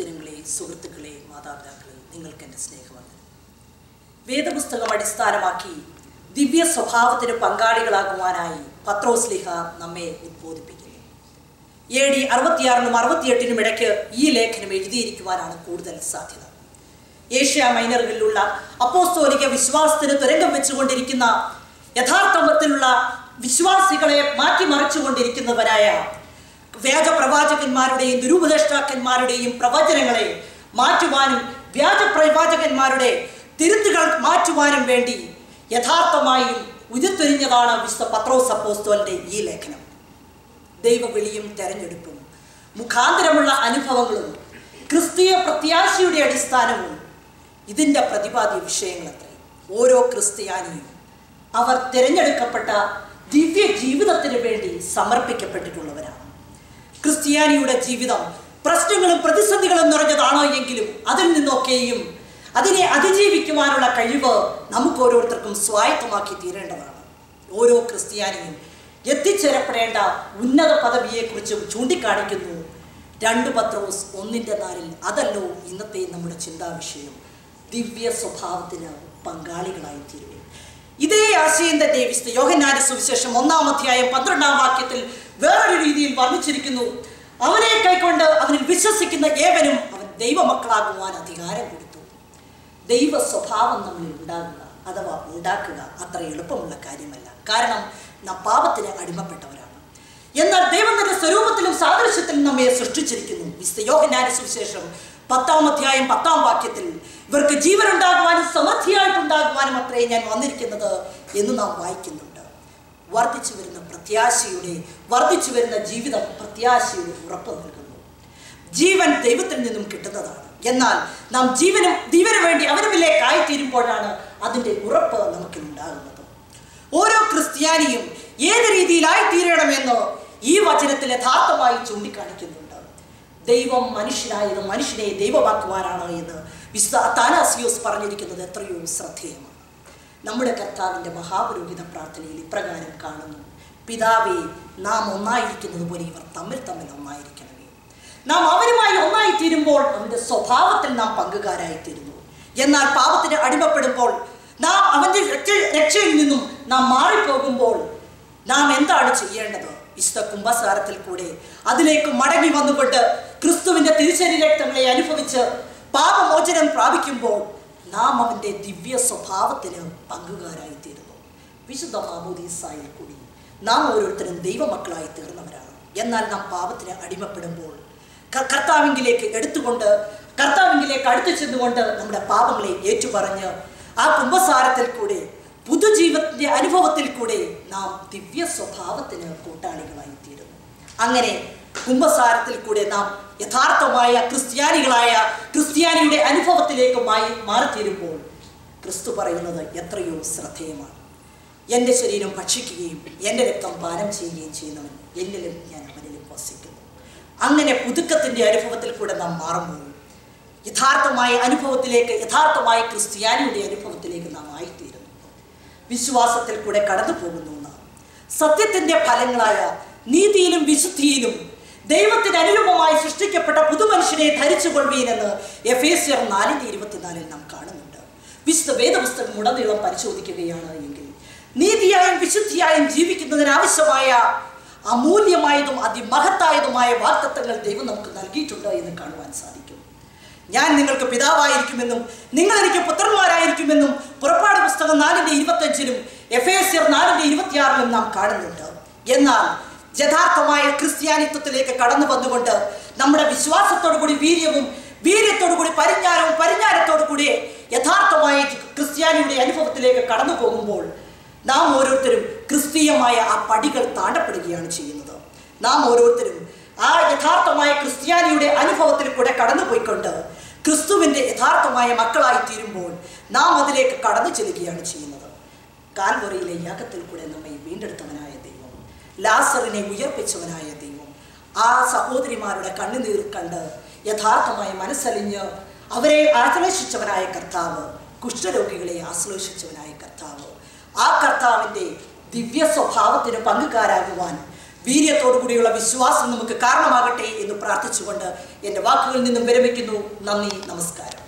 ഗുരുജനങ്ങളെ സുഹൃത്തുക്കളെ മാതാപിതാക്കളെ നിങ്ങൾക്ക് എന്റെ സ്നേഹമാണ് വേദപുസ്തകം അടിസ്ഥാനമാക്കി ദിവ്യ സ്വഭാവത്തിന് പങ്കാളികളാകുവാനായി പത്രോസ്ലിഹ നമ്മെ ഉദ്ബോധിപ്പിക്കുന്നു. എ ഡി അറുപത്തിയാറിനും അറുപത്തിയെട്ടിനും ഇടയ്ക്ക് ഈ ലേഖനം എഴുതിയിരിക്കുവാനാണ് കൂടുതൽ സാധ്യത. ഏഷ്യ മൈനറുകളിലുള്ള അപ്പോസ്തോലിക വിശ്വാസത്തിന് തുരങ്കം വെച്ചുകൊണ്ടിരിക്കുന്ന യഥാർത്ഥത്തിലുള്ള വിശ്വാസികളെ മാറ്റിമറിച്ചുകൊണ്ടിരിക്കുന്നവരായ വ്യാജ പ്രവാചകന്മാരുടെയും ദുരുപദേഷ്ടാക്കന്മാരുടെയും പ്രവചനങ്ങളെ മാറ്റുവാനും വ്യാജ പ്രവാചകന്മാരുടെ തിരുത്തുകൾ മാറ്റുവാനും വേണ്ടി യഥാർത്ഥമായും ഉരുത്തൊരിഞ്ഞതാണ് വിശുദ്ധ പത്രോസ് അപ്പോസ്തോലിന്റെ ഈ ലേഖനം. ദൈവവിളിയും തെരഞ്ഞെടുപ്പും മുഖാന്തരമുള്ള അനുഭവങ്ങളും ക്രിസ്തീയ പ്രത്യാശയുടെ അടിസ്ഥാനവും ഇതിന്റെ പ്രതിപാദ്യ വിഷയങ്ങളത്രേ. ഓരോ ക്രിസ്ത്യാനിയും അവർ തിരഞ്ഞെടുക്കപ്പെട്ട ദിവ്യ ജീവിതത്തിന് വേണ്ടി സമർപ്പിക്കപ്പെട്ടിട്ടുള്ളവരാണ്. ക്രിസ്ത്യാനിയുടെ ജീവിതം. പ്രശ്നങ്ങളും പ്രതിസന്ധികളും നിറഞ്ഞതാണോ എങ്കിലും അതിൽ നിന്നൊക്കെയും അതിനെ അതിജീവിക്കുവാനുള്ള കഴിവ് നമുക്ക് ഓരോരുത്തർക്കും സ്വായത്തമാക്കി തീരേണ്ടതാണ്. ഓരോ ക്രിസ്ത്യാനിയും എത്തിച്ചേരപ്പെടേണ്ട ഉന്നത പദവിയെക്കുറിച്ചും ചൂണ്ടിക്കാണിക്കുന്നു. രണ്ട് പത്രവും ഒന്നിന്റെ നാലിൽ അതല്ലോ ഇന്നത്തെ നമ്മുടെ ചിന്താവിഷയം. ദിവ്യ സ്വഭാവത്തിന് പങ്കാളികളായി തീരുക ഇതേ ആശയം തന്നെ വിശുദ്ധ യോഹന്നാന്റെ സുവിശേഷം ഒന്നാം അധ്യായം പന്ത്രണ്ടാം വാക്യത്തിൽ വേറൊരു വർണിച്ചിരിക്കുന്നു. അവനെ കൈക്കൊണ്ട് അവനിൽ വിശ്വസിക്കുന്ന ഏവനും അവൻ ദൈവമക്കളാകുവാൻ അധികാരം കൊടുത്തു. ദൈവ സ്വഭാവം നമ്മളിൽ ഉണ്ടാകുക അഥവാ ഉണ്ടാക്കുക അത്ര എളുപ്പമുള്ള കാര്യമല്ല. കാരണം നാം പാപത്തിന് അടിമപ്പെട്ടവരാണ്. എന്നാൽ ദൈവം തന്റെ സ്വരൂപത്തിലും സാദൃശ്യത്തിലും നമ്മെ സൃഷ്ടിച്ചിരിക്കുന്നു. വിശുദ്ധ യോഹന്നാന്റെ സുവിശേഷം പത്താം അധ്യായം പത്താം വാക്യത്തിൽ ഇവർക്ക് ജീവനുണ്ടാകുവാനും സമൃദ്ധിയായിട്ടുണ്ടാകുവാനും അത്രേ ഞാൻ വന്നിരിക്കുന്നത് എന്ന് നാം വായിക്കുന്നുണ്ട് വർദ്ധിച്ചു വരുന്ന പ്രത്യാശയുടെ വർദ്ധിച്ചു വരുന്ന ജീവിതം പ്രത്യാശയുടെ ഉറപ്പ് നൽകുന്നു. ജീവൻ ദൈവത്തിൽ നിന്നും കിട്ടുന്നതാണ്. എന്നാൽ നാം ജീവനും ജീവന് വേണ്ടി അവനുമിലേക്ക് ആയിത്തീരുമ്പോഴാണ് അതിന്റെ ഉറപ്പ് നമുക്ക് ഉണ്ടാകുന്നത് ഓരോ ക്രിസ്ത്യാനിയും ഏത് രീതിയിലായി തീരണമെന്ന് ഈ വചനത്തിൽ യഥാർത്ഥമായി ചൂണ്ടിക്കാണിക്കുന്നുണ്ട്. ദൈവം മനുഷ്യനായത് മനുഷ്യനെ ദൈവമാക്കുവാനാണ് എന്ന് വിശുദ്ധ താനാസിയോസ് പറഞ്ഞിരിക്കുന്നത് എത്രയോ ശ്രദ്ധേയമാണ്. നമ്മുടെ കർത്താവിന്റെ മഹാപുരോഹിത പ്രാർത്ഥനയിൽ ഇപ്രകാരം കാണുന്നു. പിതാവേ നാം ഒന്നായിരിക്കുന്നത് പോലെ ഇവർ തമ്മിൽ തമ്മിൽ ഒന്നായിരിക്കണമേ. നാം അവരുമായി ഒന്നായി തീരുമ്പോൾ അവന്റെ സ്വഭാവത്തിൽ നാം പങ്കുകാരായി തീരുന്നു എന്നാൽ പാപത്തിന് അടിമപ്പെടുമ്പോൾ നാം അവന്റെ രക്ഷ- രക്ഷയിൽ നിന്നും നാം മാറിപ്പോകുമ്പോൾ നാം എന്താണ് ചെയ്യേണ്ടത്? വിശുദ്ധ കുംഭസാരത്തിൽ കൂടെ അതിലേക്ക് മടങ്ങി വന്നുകൊണ്ട് ക്രിസ്തുവിന്റെ തിരിച്ചരി രക്തങ്ങളെ അനുഭവിച്ച് പാപമോചനം പ്രാപിക്കുമ്പോൾ നാം അവന്റെ ദിവ്യ സ്വഭാവത്തിന് പങ്കുകാരായിത്തീരുന്നു വിശുദ്ധ മാമോദീസായിൽ കൂടി നാം ഓരോരുത്തരും ദൈവമക്കളായി തീർന്നവരാണ്. എന്നാൽ നാം പാപത്തിന് അടിമപ്പെടുമ്പോൾ കർത്താവിങ്കിലേക്ക് എടുത്തുകൊണ്ട് കർത്താവിങ്കിലേക്ക് അടുത്തു ചെന്നുകൊണ്ട് നമ്മുടെ പാപങ്ങളെ ഏറ്റുപറഞ്ഞ് ആ കുംഭസാരത്തിൽ കൂടെ പുതുജീവത്തിന്റെ അനുഭവത്തിൽ കൂടെ നാം ദിവ്യ സ്വഭാവത്തിന് കൂട്ടാളികളായി തീരുന്നു. അങ്ങനെ കുംഭസാരത്തിൽ കൂടെ നാം യഥാർത്ഥമായ ക്രിസ്ത്യാനികളായ ക്രിസ്ത്യാനിയുടെ അനുഭവത്തിലേക്ക് മാറിത്തീരുമ്പോൾ ക്രിസ്തു പറയുന്നത് എത്രയോ ശ്രദ്ധേയമാണ്. എന്റെ ശരീരം ഭക്ഷിക്കുകയും എന്റെ രക്തം പാനം ചെയ്യുകയും ചെയ്യുന്നവൻ എന്നിലും ഞാൻ അവനിലും വസിക്കുന്നു. അങ്ങനെ പുതുക്കത്തിന്റെ അനുഭവത്തിൽ കൂടെ നാം മാറുമ്പോൾ യഥാർത്ഥമായ അനുഭവത്തിലേക്ക് യഥാർത്ഥമായ ക്രിസ്ത്യാനിയുടെ അനുഭവത്തിലേക്ക് നാം ആയിത്തീരുന്നു. വിശ്വാസത്തിൽ കൂടെ കടന്നു പോകുന്നു സത്യത്തിന്റെ ഫലങ്ങളായ നീതിയിലും വിശുദ്ധിയിലും ദൈവത്തിന് അനുരൂപമായി സൃഷ്ടിക്കപ്പെട്ട പുതുമനുഷ്യനെ ധരിച്ചുകൊള്ളുവീനെന്ന് എഫേസ്യർ നാലിന്റെ ഇരുപത്തിനാലിൽ നാം കാണുന്നുണ്ട്. വിശുദ്ധ വേദപുസ്തകം ഉടനീളം പരിശോധിക്കുകയാണ് എങ്കിൽ നീതിയായും വിശുദ്ധിയായും ജീവിക്കുന്നതിന് ആവശ്യമായ അമൂല്യമായതും അതിമഹത്തായതുമായ വാക്തത്വങ്ങൾ ദൈവം നമുക്ക് നൽകിയിട്ടുണ്ട് എന്ന് കാണുവാൻ സാധിക്കും. ഞാൻ നിങ്ങൾക്ക് പിതാവായിരിക്കുമെന്നും നിങ്ങൾ എനിക്ക് പുത്രന്മാരായിരിക്കുമെന്നും പുറപ്പാട് പുസ്തകം നാലിന്റെ ഇരുപത്തഞ്ചിലും എഫ് എസ് ആർ നാലിന്റെ ഇരുപത്തിയാറിലും നാം കാണുന്നുണ്ട്. എന്നാൽ യഥാർത്ഥമായ ക്രിസ്ത്യാനിത്വത്തിലേക്ക് കടന്നു വന്നുകൊണ്ട് നമ്മുടെ വിശ്വാസത്തോടു കൂടി വീര്യവും വീര്യത്തോടു കൂടി പരിജ്ഞാനവും പരിജ്ഞാനത്തോടു കൂടി യഥാർത്ഥമായ ക്രിസ്ത്യാനിയുടെ അനുഭവത്തിലേക്ക് കടന്നു പോകുമ്പോൾ നാം ഓരോരുത്തരും ക്രിസ്തീയമായ ആ പടികൾ താണ്ടപ്പെടുകയാണ് ചെയ്യുന്നത്. നാം ഓരോരുത്തരും ആ യഥാർത്ഥമായ ക്രിസ്ത്യാനിയുടെ അനുഭവത്തിൽ കൂടെ കടന്നു പോയിക്കൊണ്ട് ക്രിസ്തുവിന്റെ യഥാർത്ഥമായ മക്കളായി തീരുമ്പോൾ നാം അതിലേക്ക് കടന്നു ചെല്ലുകയാണ് ചെയ്യുന്നത്. കാൽവറിയിലെ യാഗത്തിൽ കൂടെ നമ്മെ വീണ്ടെടുത്തവനായ ലാസറിനെ ഉയർപ്പിച്ചവനായ ദൈവം. ആ സഹോദരിമാരുടെ കണ്ണുനീർ കണ്ട് യഥാർത്ഥമായി മനസ്സലിഞ്ഞ് അവരെ ആശ്ലേഷിച്ചവനായ കർത്താവ് കുഷ്ഠരോഗികളെ ആശ്ലേഷിച്ചവനായ കർത്താവ്. ആ കർത്താവിന്റെ ദിവ്യ സ്വഭാവത്തിന് പങ്കുകാരാകുവാൻ വീര്യത്തോടുകൂടിയുള്ള വിശ്വാസം നമുക്ക് കാരണമാകട്ടെ എന്ന് പ്രാർത്ഥിച്ചുകൊണ്ട് എന്റെ വാക്കുകളിൽ നിന്നും വിരമിക്കുന്നു. നന്ദി നമസ്കാരം.